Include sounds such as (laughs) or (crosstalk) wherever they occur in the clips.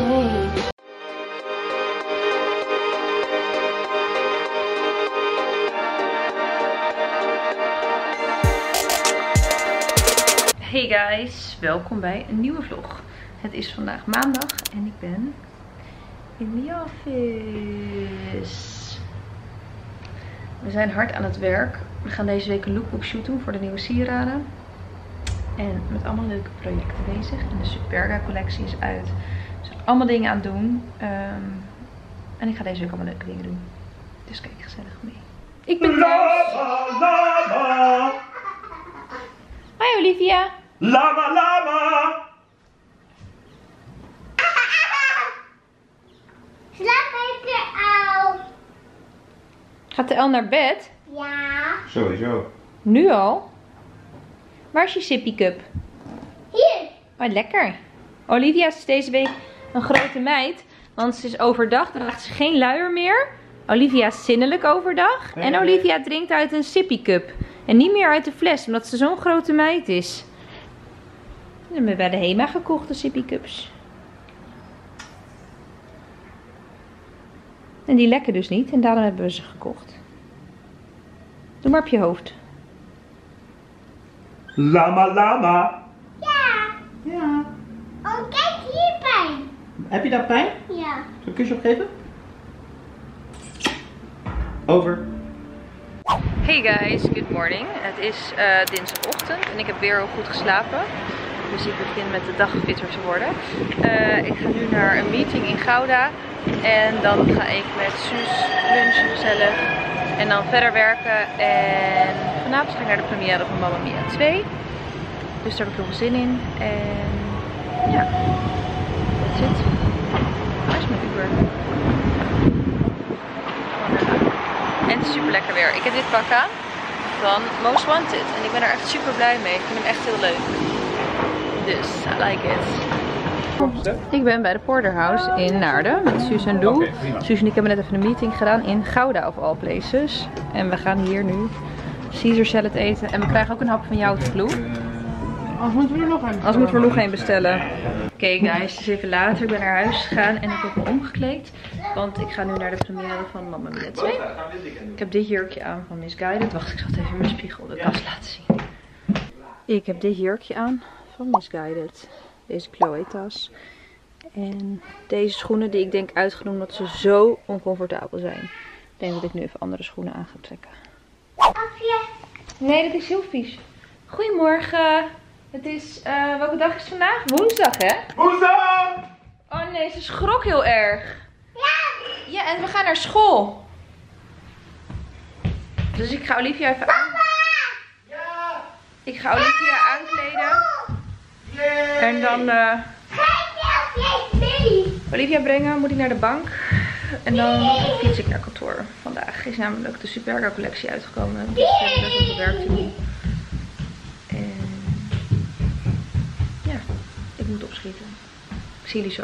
Hey guys, welkom bij een nieuwe vlog. Het is vandaag maandag en ik ben in de office. We zijn hard aan het werk. We gaan deze week een lookbook shoot doen voor de nieuwe sieraden. En met allemaal leuke projecten bezig. En de Superga collectie is uit. Allemaal dingen aan het doen. Ehm, en ik ga deze week allemaal leuke dingen doen. Dus kijk gezellig mee. Ik ben thuis. Hi Olivia. Lama, lama! Slaap even al. Gaat de El naar bed? Ja. Sowieso. Nu al? Waar is je sippy cup? Hier. Oh, lekker. Olivia is deze week een grote meid. Want ze is overdag, draagt ze geen luier meer. Olivia is zinnelijk overdag. En Olivia drinkt uit een sippy cup. En niet meer uit de fles, omdat ze zo'n grote meid is. We hebben bij de HEMA gekocht, de sippy cups. En die lekken dus niet. En daarom hebben we ze gekocht. Doe maar op je hoofd. Lama, lama! Ja. Ja. Oh, kijk hier pijn. Heb je daar pijn? Ja. Zal ik een kusje opgeven? Over. Hey guys, good morning. Het is eh, dinsdagochtend en ik heb weer heel goed geslapen. Dus ik begin met de dag fitter te worden. Eh, ik ga nu naar een meeting in Gouda. En dan ga ik met Suus lunchen gezellig. En dan verder werken. En vanavond ga ik naar de première van Mamma Mia 2. Dus daar heb ik heel veel zin in. En ja, that's it. Waar is mijn Uber? En het is super lekker weer. Ik heb dit pak aan van Most Wanted. En ik ben er echt super blij mee. Ik vind hem echt heel leuk. Dus, I like it. Ik ben bij de Porterhouse in Naarden met Suus en prima. Suus en ik hebben net even een meeting gedaan in Gouda of all places. En we gaan hier nu Caesar salad eten. En we krijgen ook een hap van jou te Lou. Als moeten we er nog een Als moeten we er nog een bestellen. Oké guys, het is even later. Ik ben naar huis gegaan en ik heb me omgekleed. Want ik ga nu naar de première van Mamma Mia 2. Ik heb dit jurkje aan van Misguided. Wacht, ik zal het even in mijn spiegel de kast laten zien. Ik heb dit jurkje aan van Misguided. Deze Chloe tas. En deze schoenen die ik denk uitgenomen omdat ze zo oncomfortabel zijn. Ik denk dat ik nu even andere schoenen aan ga trekken. Afje. Nee, dat is heel vies. Goedemorgen. Het is, eh, welke dag is het vandaag? Woensdag, hè? Woensdag! Oh nee, ze schrok heel erg. Ja. Ja, en we gaan naar school. Dus ik ga Olivia even aan... Ja! Ik ga Olivia aankleden. Yeah! En dan eh, mee. Olivia brengen, moet ik naar de bank. En dan fiets ik naar kantoor. Vandaag is namelijk de Superga collectie uitgekomen. Dus ik heb best wel veel werk te doen. Ik moet. Ik zie jullie zo.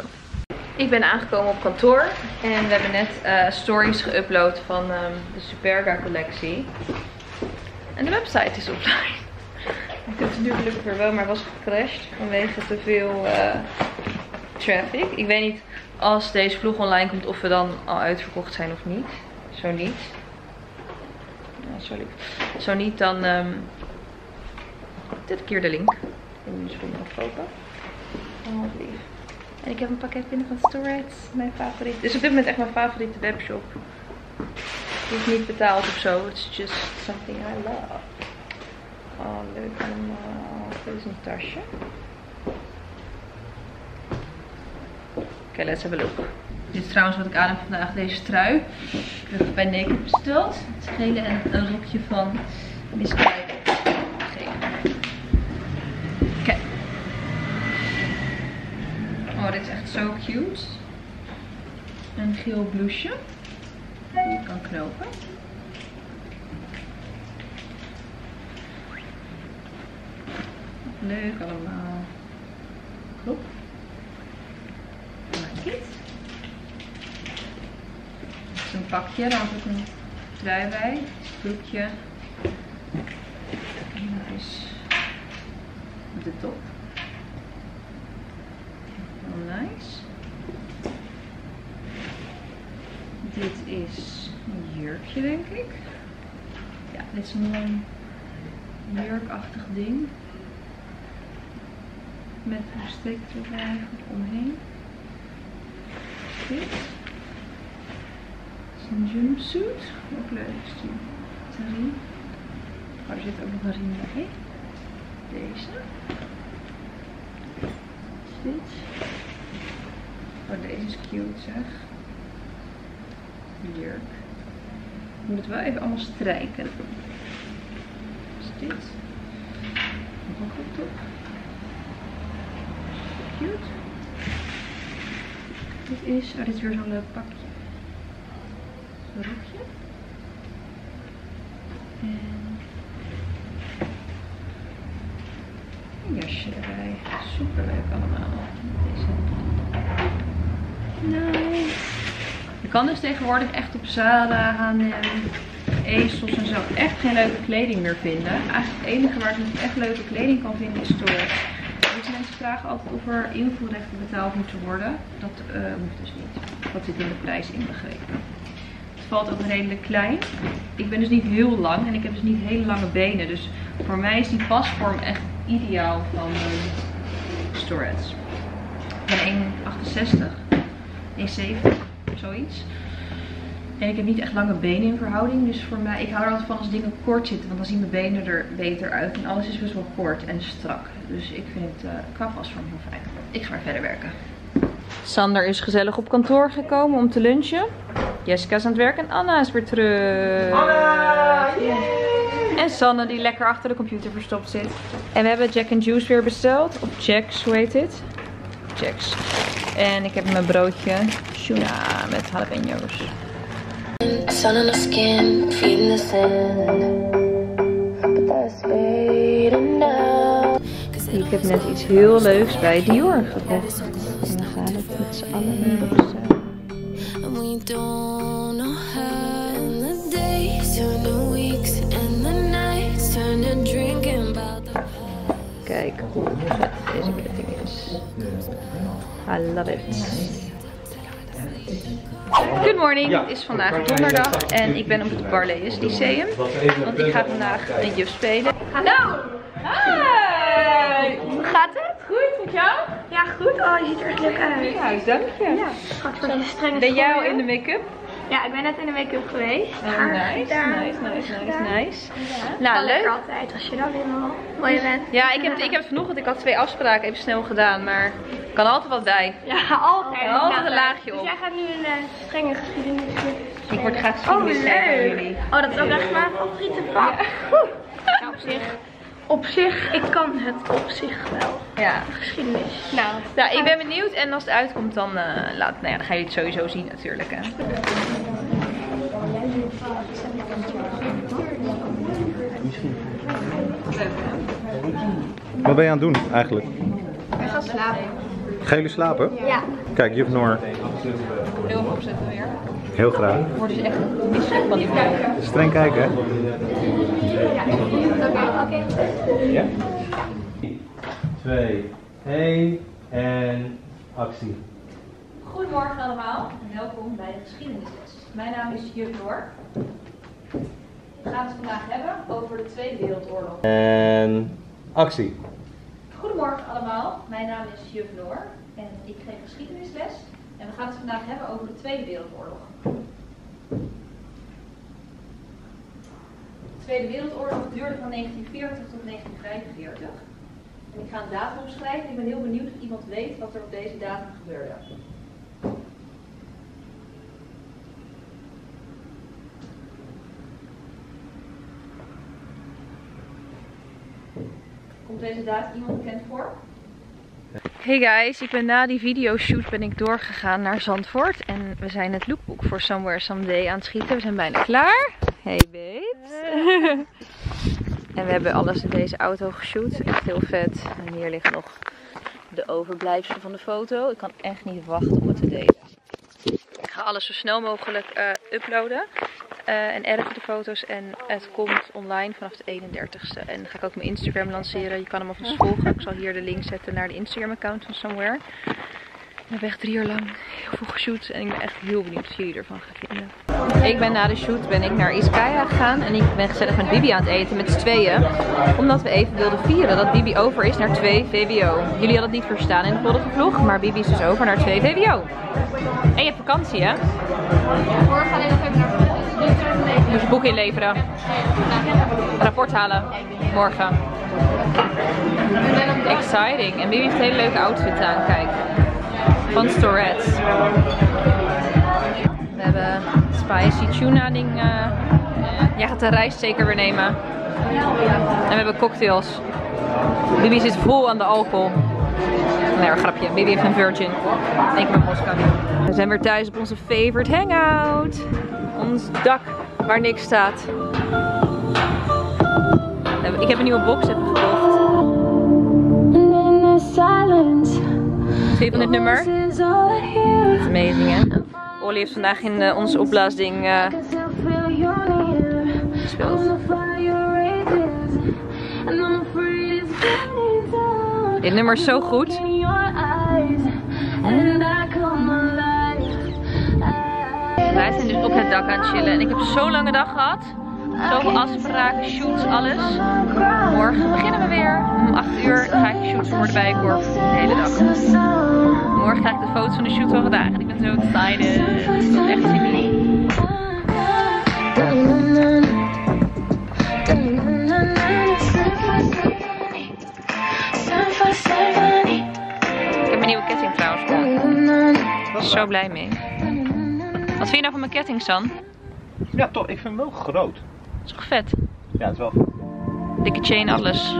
Ik ben aangekomen op kantoor. En we hebben net eh, stories geüpload van ehm, de Superga collectie. En de website is offline. (laughs) Ik heb het nu gelukkig weer wel, maar was gecrashed vanwege te veel eh, traffic. Ik weet niet als deze vlog online komt of we dan al uitverkocht zijn of niet. Zo niet. Sorry. Zo niet, dan ehm dit keer de link. In de schoenen afkopen. Oh, En ik heb een pakket binnen van Storage. Mijn favoriet. Dit is op dit moment echt mijn favoriete webshop. Die is niet betaald of zo. It's just something I love. Oh, leuk allemaal. Dit is een tasje. Oké, let's have a look. Dit is trouwens wat ik aan heb vandaag, deze trui. Ik heb het bij Naked besteld. Het gele en een rokje van Miss Kijk. Oké. Oh, dit is echt zo cute. Een geel blouseje. Die je kan knopen. Leuk allemaal. Klop. Like it. Is een pakje, daar heb ik een trui bij. Broekje. Nice. Op de top. Heel nice. Dit is een denk ik. Ja, dit is een lang jurkachtig ding. Met een bestek erbij omheen. Dit is een jumpsuit. Ook leuk is die. Een riem. Oh, er zit ook nog een riem bij. Deze. Dit? Oh, deze is cute zeg. Jurk. Ik moet het wel even allemaal strijken. Is dit? Nog een goed top. Cute. Dit is, oh dit is weer zo'n leuk pakje. Zo'n rokje. En een jasje erbij. Super leuk allemaal. Deze. Nice. Je kan dus tegenwoordig echt op Zara, H&M, Ezels en zo echt geen leuke kleding meer vinden. Eigenlijk het enige waar ik echt leuke kleding kan vinden is Torres. Dus mensen vragen altijd of er invoerrechten betaald moeten worden. Dat eh, hoeft dus niet. Dat zit in de prijs inbegrepen. Het valt ook redelijk klein. Ik ben dus niet heel lang en ik heb dus niet hele lange benen. Dus voor mij is die pasvorm echt ideaal van uh, Storage. Ik ben 1,68, 1,70, zoiets. En ik heb niet echt lange benen in verhouding. Dus voor mij, ik hou er altijd van als dingen kort zitten. Want dan zien mijn benen er beter uit. En alles is best wel kort en strak. Dus ik vind het uh, qua pasvorm heel fijn. Ik ga maar verder werken. Sander is gezellig op kantoor gekomen om te lunchen. Jessica is aan het werk en Anna is weer terug. Anna! En Sanne die lekker achter de computer verstopt zit. En we hebben Jack and Juice weer besteld. Of Jacks, hoe heet dit? Jacks. En ik heb mijn broodje tuna met jalapeno's. Sun on the skin, feet in the sand. Ik heb net iets heel leuks bij Dior gekocht. En we gaan het met z'n allen in Kijk hoe vet deze ketting is. I love it. Good morning, Ja. het is vandaag donderdag en ik ben op het Barlees Lyceum. Want ik ga vandaag een juf spelen. Hallo! Hi! Hoe gaat het? Goed, met jou? Ja, goed. Oh, je ziet er echt leuk uit. Ja, dank je. Schat, van je strenge Ben jij al in de make-up? Ja, ik ben net in de make-up geweest. Oh, nice, nice, nice, nice, nice. Ja, Nou, leuk. altijd als je dan helemaal mooi bent. Ja, ik heb, ik heb vanochtend, ik had twee afspraken even snel gedaan, maar kan altijd wat bij. Ja, altijd. Altijd een laagje Dus op. jij gaat nu een eh, strenge geschiedenis Ik word graag Oh, geschiedenis van leuk. Oh, dat is ook echt mijn favoriete vak. Ja, op zich. Op zich, ik kan het op zich wel. Ja. Geschiedenis. Nou, Nou, ik ben benieuwd en als het uitkomt dan, eh, laat, nou ja, dan ga je het sowieso zien natuurlijk. Hè. Wat ben je aan het doen eigenlijk? ik ga slapen. Gaan jullie slapen? Ja. Kijk, juf Noor, Heel veel opzetten weer. heel graag. Dus echt misselijk van die. Streng kijken, hè? Oké, oké. Ja? 2, 1 en actie. Goedemorgen allemaal en welkom bij de geschiedenisles. Mijn naam is Juf Noor. We gaan het vandaag hebben over de Tweede Wereldoorlog. En actie. Goedemorgen allemaal, mijn naam is Juf Noor en ik geef geschiedenisles. En we gaan het vandaag hebben over de Tweede Wereldoorlog. De Tweede Wereldoorlog duurde van 1940 tot 1945. En ik ga een datum opschrijven. Ik ben heel benieuwd of iemand weet wat er op deze datum gebeurde. Komt deze datum iemand bekend voor? Hey guys, ik ben na die videoshoot ben ik doorgegaan naar Zandvoort. En we zijn het lookbook voor Somewhere Someday aan het schieten. We zijn bijna klaar. Hey. (laughs) en we hebben alles in deze auto geshoot. Echt heel vet. En hier liggen nog de overblijfselen van de foto. Ik kan echt niet wachten om het te delen. Ik ga alles zo snel mogelijk eh, uploaden. eh, en editen de foto's. En het komt online vanaf de 31ste. En dan ga ik ook mijn Instagram lanceren. Je kan hem alvast volgen. Ik zal hier de link zetten naar de Instagram account van Somewhere. We hebben echt drie uur lang heel veel geshoot en ik ben echt heel benieuwd wat jullie ervan gaan vinden. Ik ben na de shoot ben ik naar Iskaya gegaan en ik ben gezellig met Bibi aan het eten met z'n tweeën. Omdat we even wilden vieren dat Bibi over is naar 2 VWO. Jullie hadden het niet verstaan in de vorige vlog, maar Bibi is dus over naar 2 VWO. En je hebt vakantie hè? Morgen alleen nog even naar Moet je boek inleveren. Rapport halen. Morgen. Exciting. En Bibi heeft een hele leuke outfit aan, kijk. Van Storette. We hebben spicy tuna ding. eh, jij gaat de rijst zeker weer nemen. En we hebben cocktails. Bibi zit vol aan de alcohol. Nee, hoor, grapje. Bibi heeft een virgin. Ik ben Moskou. We zijn weer thuis op onze favorite hangout. Ons dak waar niks staat. Ik heb een nieuwe box even gekocht. Zie je van dit nummer? Is amazing hè? Olly heeft vandaag in eh, ons opblaasding gespeeld. Dit nummer is zo goed. Wij zijn dus op het dak aan het chillen en ik heb zo'n lange dag gehad. Zoveel afspraken, shoots, alles. Morgen beginnen we weer. Om 8 uur ga ik shooten voor de Bijenkorf. De hele dag. Morgen krijg ik de foto's van de shoot van vandaag. Ik ben zo excited. Ik echt heb mijn nieuwe ketting trouwens. Ik was zo blij mee. Wat vind je nou van mijn ketting, San? Ja, toch. Ik vind hem wel groot. Is toch vet? Ja, het is wel. Dikke chain, alles.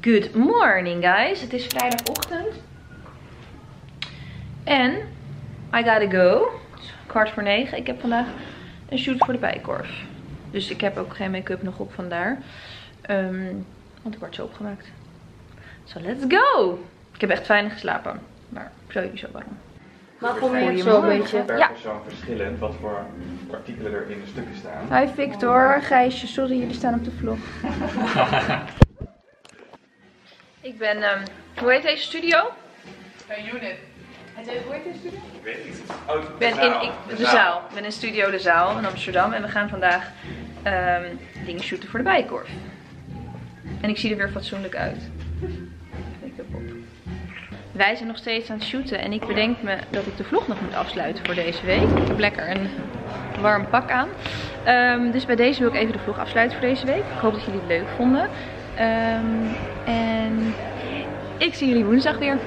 Good morning guys. Het is vrijdagochtend. En I gotta go. Kwart voor negen. Ik heb vandaag een shoot voor de bijkorf. Dus ik heb ook geen make-up nog op vandaar. Ehm, want ik word zo opgemaakt. So let's go! Ik heb echt weinig geslapen. Maar ik zal jullie zo waarom. Waarom je zo een beetje? Per Ja. persoon verschillend wat voor artikelen er in de stukken staan. Hi Victor, Gijsje, sorry jullie staan op de vlog. (laughs) Ik ben, ehm, hoe heet deze studio? Ik weet niet. Oh, Ik ben in ik, de zaal. Ik ben in Studio De Zaal in Amsterdam. En we gaan vandaag ehm, dingen shooten voor de Bijenkorf. En ik zie er weer fatsoenlijk uit. Make-up op. Wij zijn nog steeds aan het shooten. En ik bedenk me dat ik de vlog nog moet afsluiten voor deze week. Ik heb lekker een warm pak aan. Ehm, dus bij deze wil ik even de vlog afsluiten voor deze week. Ik hoop dat jullie het leuk vonden. Ehm, en ik zie jullie woensdag weer.